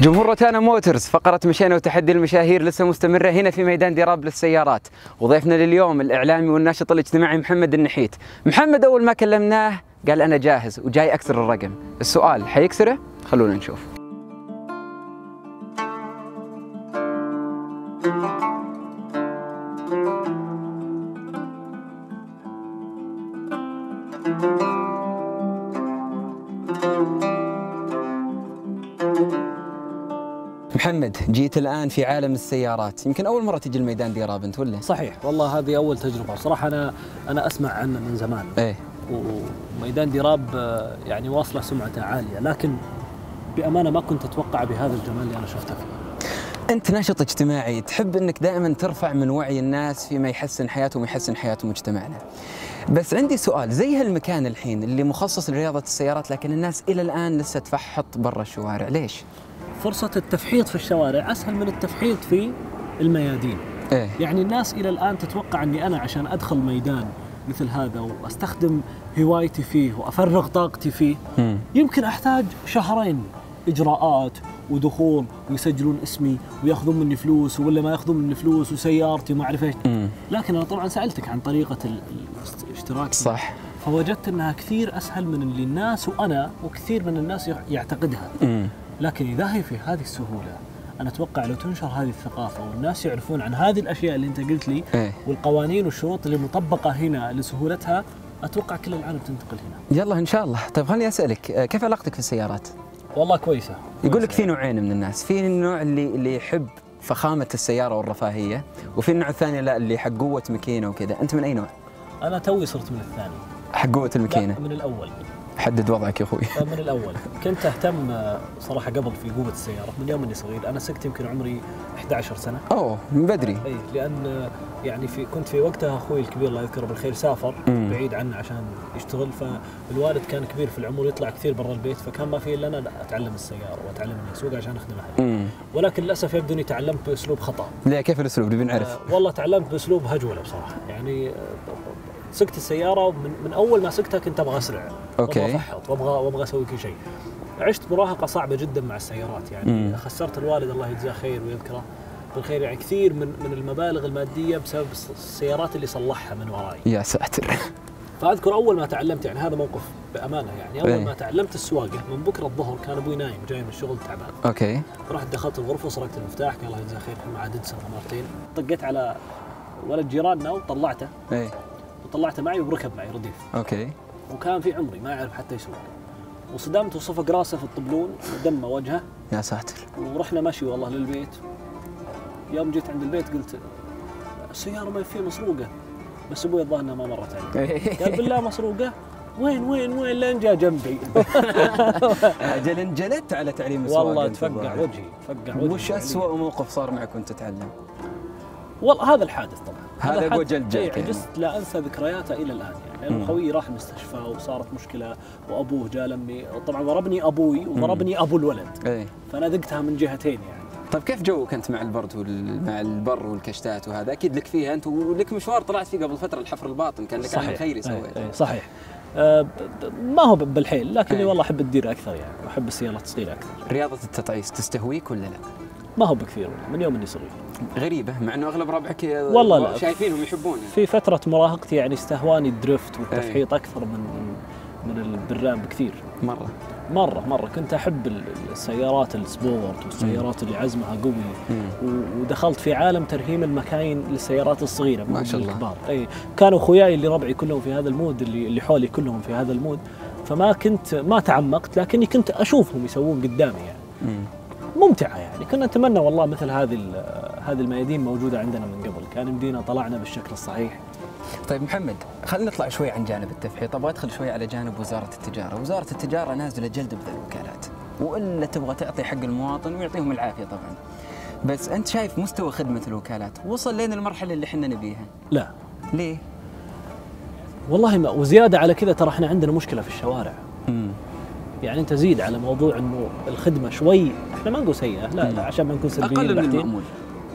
جمهور روتانا موتورز فقرة مشينا وتحدي المشاهير لسه مستمرة هنا في ميدان ديراب للسيارات. وضيفنا لليوم الإعلامي والناشط الاجتماعي محمد النحيت. محمد أول ما كلمناه قال أنا جاهز وجاي أكسر الرقم. السؤال حيكسره؟ خلونا نشوف. محمد جيت الآن في عالم السيارات. يمكن أول مرة تجي الميدان ديراب أنت ولا؟ صحيح. والله هذه أول تجربة. صراحة أنا أنا أسمع عنه من زمان. إيه. وميدان ديراب آه، يعني واصلة سمعته عالية. لكن بأمانة ما كنت أتوقع بهذا الجمال اللي أنا شفته فيه. أنت ناشط اجتماعي. تحب أنك دائما ترفع من وعي الناس فيما يحسن حياتهم ويحسن حياة مجتمعنا. بس عندي سؤال. زي هالمكان الحين اللي مخصص لرياضة السيارات لكن الناس إلى الآن لسه تفحط برا الشوارع ليش؟ فرصة التفحيط في الشوارع أسهل من التفحيط في الميادين إيه يعني الناس إلى الآن تتوقع إني أنا عشان أدخل ميدان مثل هذا وأستخدم هوايتي فيه وأفرغ طاقتي فيه مم. يمكن أحتاج شهرين إجراءات ودخول ويسجلون اسمي ويأخذون مني فلوس ولا ما يأخذون مني فلوس وسيارتي وما أعرف إيش. لكن أنا طبعا سألتك عن طريقة ال- الاشتراك صح فوجدت إنها كثير أسهل من اللي الناس وأنا وكثير من الناس يع- يعتقدها مم. لكن إذا هي في هذه السهولة أنا أتوقع لو تنشر هذه الثقافة والناس يعرفون عن هذه الأشياء اللي أنت قلت لي إيه. والقوانين والشروط اللي مطبقة هنا لسهولتها أتوقع كل العالم تنتقل هنا. يلا إن شاء الله. طيب خليني أسألك آه، كيف علاقتك في السيارات؟ والله كويسة. يقول لك كويسة. في نوعين من الناس. في النوع اللي اللي يحب فخامة السيارة والرفاهية وفي النوع الثاني لا اللي حق قوة ماكينة وكذا. أنت من أي نوع؟ أنا توي صرت من الثاني. حق قوة الماكينة. لا من الأول. حدد وضعك يا أخوي. من الأول كنت أهتم آه، صراحة قبل في قوة السيارة من يوم إني صغير أنا سكت يمكن عمري 11 سنة. أوه من بدري. اي لأن آه، يعني في كنت في وقتها أخوي الكبير الله يذكره بالخير سافر مم. بعيد عنا عشان يشتغل فالوالد كان كبير في العمر يطلع كثير برا البيت فكان ما في إلا أنا أتعلم السيارة وأتعلم اني اسوق عشان أخدم أهلي. ولكن للأسف يبدو إني تعلمت بأسلوب خطأ. ليه كيف الأسلوب؟ نبي نعرف. آه والله تعلمت بأسلوب هجولة بصراحة يعني سكت السيارة ومن من أول ما سكتها كنت أبغى أسرع. okay. وابغى افحط وابغى وابغى أسوي كل شيء. عشت مراهقة صعبة جدا مع السيارات يعني. مم. خسرت الوالد الله يجزاه خير ويذكره بالخير يعني. كثير من من المبالغ المادية بسبب الس- السيارات اللي صلحها من وراي. يا ساتر. فأذكر أول ما تعلمت يعني هذا موقف بأمانة يعني. أول إيه. ما تعلمت السواقة من بكرة الظهر كان أبوي نايم جاي من الشغل تعبان. okay. رحت دخلت الغرفة وسرقت المفتاح قال الله يجزاه خير ما عاد مرتين. طقيت على ولد جيراننا وطلعته. إيه. وطلعته معي وركب معي رديف. okay. وكان في عمري ما يعرف حتى يسوق وصدمت وصفق راسه في الطبلون ودمه وجهه. يا ساتر. ورحنا مشي والله للبيت. يوم جيت عند البيت قلت السيارة ما فيها مسروقة. بس أبوي الظاهر انها ما مرت علي قال بالله مسروقة. وين وين وين؟ لين جاء جنبي. أجل انجلدت على تعليم السواقة والله تفقع. وجهي تفقع وجهي وش. أسوأ موقف صار معك وأنت تتعلم؟ والله هذا الحادث طبعا. هذا هو جلد يعني. عجزت لا أنسى ذكرياته إلى الآن يعني لأنه مم. خويي راح المستشفى وصارت مشكلة وأبوه جاء لمي طبعا ضربني أبوي وضربني أبو الولد. إيه. فأنا ذقتها من جهتين يعني. طيب كيف جوك أنت مع البرد وال... مع البر والكشتات وهذا؟ أكيد لك فيها أنت ولك مشوار طلعت فيه قبل فترة الحفر الباطن كان لك عمل خيري إيه، سويته إيه، صحيح. آه، ب- ب- ما هو بالحيل لكني إيه. والله أحب الدير أكثر يعني واحب السيارات الصغيره أكثر. رياضة التطعيس تستهويك ولا لا؟ ما هو بكثير والله من يوم إني صغير. غريبة مع إنه أغلب ربعك والله لا. شايفينهم يحبونه. في فترة مراهقتي يعني استهواني ال drift والتفحيط أكثر من من البرام بكثير مرة. مرة مرة. كنت أحب ال- السيارات ال sport والسيارات اللي عزمها قوي. ودخلت في عالم ترهيم المكاين للسيارات الصغيرة ما شاء الله. الكبار أي كانوا أخوياي اللي ربعي كلهم في هذا ال mood اللي اللي حولي كلهم في هذا ال mood. فما كنت ما تعمقت لكني كنت أشوفهم يسوون قدامي يعني. ممتعة يعني. كنا نتمنى والله مثل هذه هذه الميادين موجودة عندنا من قبل. كان يمدينا طلعنا بالشكل الصحيح. طيب محمد خلينا نطلع شوي عن جانب التفحيط. أبغى أدخل شوي على جانب وزارة التجارة، وزارة التجارة نازلة جلد بذا الوكالات. وإلا تبغى تعطي حق المواطن ويعطيهم العافية طبعا. بس أنت شايف مستوى خدمة الوكالات؟ وصل لين المرحلة اللي إحنا نبيها، لا. ليه؟ والله ما وزيادة على كذا ترى إحنا عندنا مشكلة في الشوارع. امم يعني أنت زيد على موضوع إنه الخدمة شوي إحنا ما نقول سيئة لا لا عشان ما نكون سلبيين أقل من. المأمول.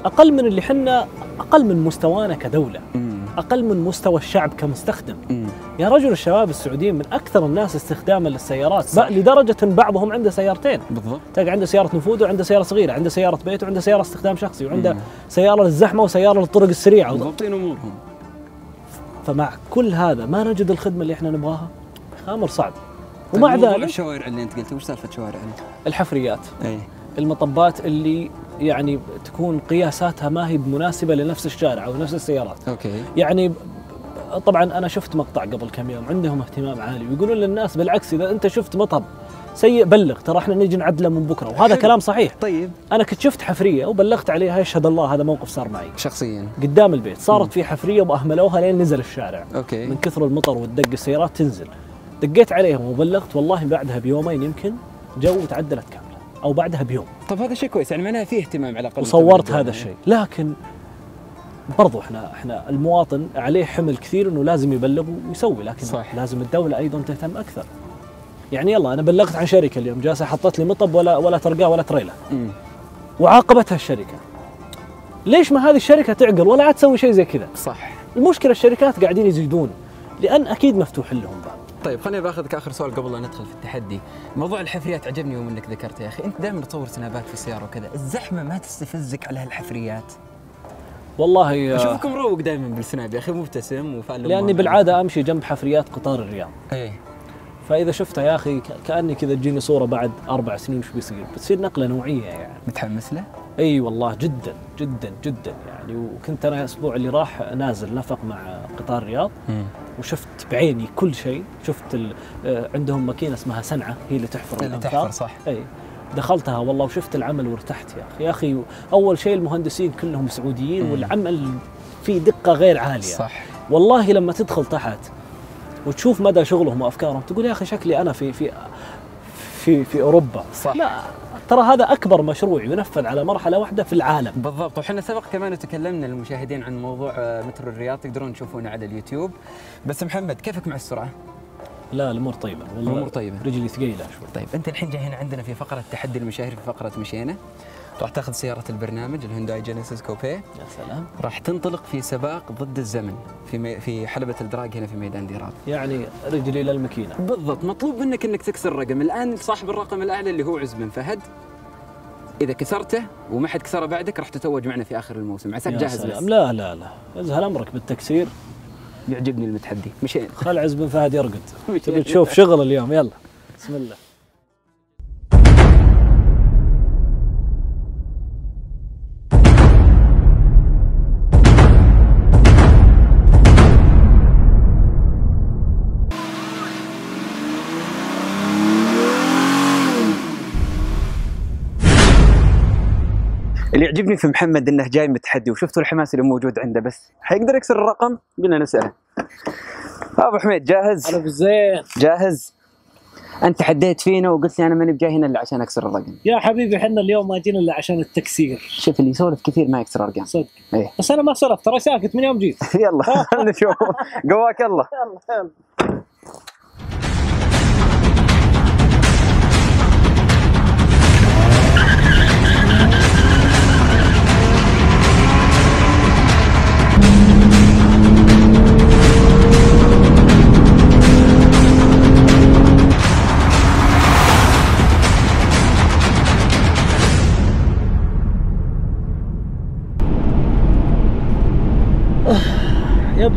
أقل من اللي حنا أقل من مستوانا كدولة مم. أقل من مستوى الشعب كمستخدم مم. يا رجل الشباب السعوديين من أكثر الناس استخداما للسيارات صح. لدرجة ان بعضهم عنده سيارتين بالضبط تلقى عنده سيارة نفوذ وعنده سيارة صغيرة عنده سيارة بيت وعنده سيارة استخدام شخصي وعنده مم. سيارة للزحمة وسيارة للطرق السريعة مضبطين أمورهم فمع كل هذا ما نجد الخدمة اللي إحنا نبغاها أمر صعب ومع طيب، ذلك الشوارع اللي انت قلت وش سالفة شوارعنا؟ الحفريات. اي المطبات اللي يعني تكون قياساتها ما هي مناسبة لنفس الشارع أو نفس السيارات. okay. يعني طبعا أنا شفت مقطع قبل كم يوم عندهم اهتمام عالي ويقولون للناس بالعكس إذا أنت شفت مطب سيء بلغ ترى إحنا نجي نعدله من بكرة وهذا حلو. كلام صحيح. طيب. أنا كنت شفت حفرية وبلغت عليها يشهد الله هذا موقف صار معي. شخصيا. قدام البيت صارت في حفرية وأهملوها لين نزل الشارع. okay. من كثر المطر والدق السيارات تنزل. دقيت عليهم وبلغت والله بعدها بيومين يمكن جو وتعدلت كاملة أو بعدها بيوم. طب هذا شيء كويس يعني معناها في اهتمام على الأقل وصورت. هذا الشيء. لكن برضو إحنا إحنا المواطن عليه حمل كثير إنه لازم يبلغ ويسوي لكن صح. لازم الدولة أيضا تهتم أكثر. يعني يلا أنا بلغت عن شركة اليوم جالسة حطت لي مطب ولا ولا ترقاه ولا تريلا مم. وعاقبتها الشركة ليش ما هذه الشركة تعقل ولا عاد تسوي شيء زي كذا؟ صح. المشكلة الشركات قاعدين يزيدون لأن أكيد مفتوح لهم باب طيب خليني بآخذك آخر سؤال قبل لا ندخل في التحدي. موضوع الحفريات عجبني يوم إنك ذكرته يا أخي. أنت دائما تصور سنابات في السيارة وكذا. الزحمة ما تستفزك على هالحفريات. والله اشوفك مروق دائما بالسناب يا أخي مبتسم وفعل لأني بالعادة أمشي جنب حفريات قطار الرياض. إيه. فإذا شفتها يا أخي كأني كذا تجيني صورة بعد أربع سنين وش بيصير؟ بتصير نقلة نوعية يعني. متحمس له؟ أي والله جدا جدا جدا يعني. وكنت أنا الأسبوع اللي راح نازل نفق مع قطار الرياض. وشفت بعيني كل شيء. شفت آه، عندهم ماكينة اسمها سنعة هي اللي تحفر اللي. تحفر صح. إي. دخلتها والله وشفت العمل وارتحت يا أخي. يا أخي أول شيء المهندسين كلهم سعوديين مم. والعمل فيه دقة غير عالية. صح. والله لما تدخل تحت وتشوف مدى شغلهم وأفكارهم تقول يا أخي شكلي أنا في في في في أوروبا صح. لا ترى هذا أكبر مشروع ينفذ على مرحلة واحدة في العالم بالضبط وحنا سبق كمان وتكلمنا للمشاهدين عن موضوع مترو الرياض تقدرون تشوفونه على اليوتيوب بس محمد كيفك مع السرعة؟ لا الأمور طيبة. والله الأمور طيبة. رجلي ثقيلة شوي. طيب أنت الحين جاي هنا عندنا في فقرة تحدي المشاهير في فقرة مشينا. راح تاخذ سيارة البرنامج الهونداي جينيسيس كوبي. يا سلام. راح تنطلق في سباق ضد الزمن في مي... في حلبة الدراج هنا في ميدان ديراب. يعني رجلي للماكينه بالضبط. مطلوب منك إنك تكسر الرقم. الآن صاحب الرقم الأعلى اللي هو عز بن فهد إذا كسرته وما حد كسره بعدك راح تتوج معنا في آخر الموسم. عساك جاهز سلام. بس. لا لا لا. ازهل أمرك بالتكسير. يعجبني المتحدي. مشينا خل عز بن فهد يرقد. تبي تشوف شغل اليوم يلا. بسم الله. اللي يعجبني في محمد إنه جاي متحدي وشفتوا الحماس اللي موجود عنده بس حيقدر يكسر الرقم؟ قلنا نسأله. أبو حميد جاهز؟ أنا بالزين جاهز؟ أنت حديت فينا وقلت لي أنا ماني بجاي هنا إلا عشان أكسر الرقم. يا حبيبي إحنا اليوم ما جينا إلا عشان التكسير. شوف اللي يسولف كثير ما يكسر ارقام صدق. إيه. بس أنا ما سولفت ترى ساكت من يوم جيت. يلا نشوف. قواك الله. يلا يلا.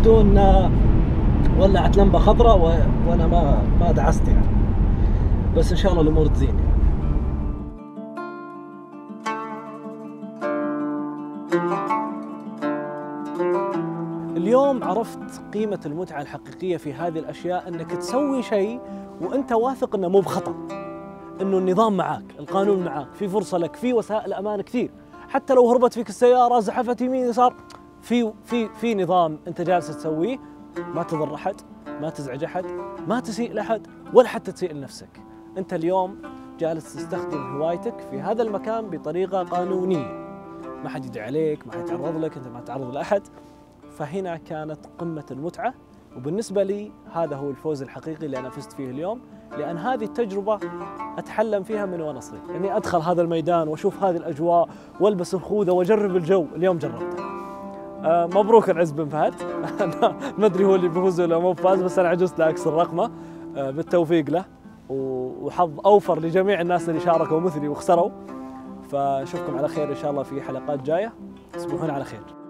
يبدو ان ولعت لمبة خضراء. وأنا ما ما دعست يعني بس إن شاء الله الأمور تزين يعني. اليوم عرفت قيمة المتعة الحقيقية في هذه الأشياء أنك تسوي شيء وأنت واثق أنه مو بخطأ أنه النظام معاك القانون معاك في فرصة لك في وسائل أمان كثير حتى لو هربت فيك السيارة زحفت يمين يسار في في في نظام أنت جالس تسويه ما تضر أحد ما تزعج أحد ما تسيء لأحد ولا حتى تسيء لنفسك. أنت اليوم جالس تستخدم هوايتك في هذا المكان بطريقة قانونية. ما حد يدعي عليك ما حد يتعرض لك أنت ما تتعرض لأحد. فهنا كانت قمة المتعة وبالنسبة لي هذا هو الفوز الحقيقي اللي أنا فزت فيه اليوم لأن هذه التجربة أتحلم فيها من وأنا صغير. اني أدخل هذا الميدان وأشوف هذه الأجواء وألبس الخوذة وأجرب الجو. اليوم جربته. مبروك العز بن فهد. ما ادري هو اللي بيفوز ولا مو فاز بس أنا عجزت لاكسر رقمه آه بالتوفيق له. وحظ أوفر لجميع الناس اللي شاركوا مثلي وخسروا. فأشوفكم على خير إن شاء الله في حلقات جاية. تصبحون على خير.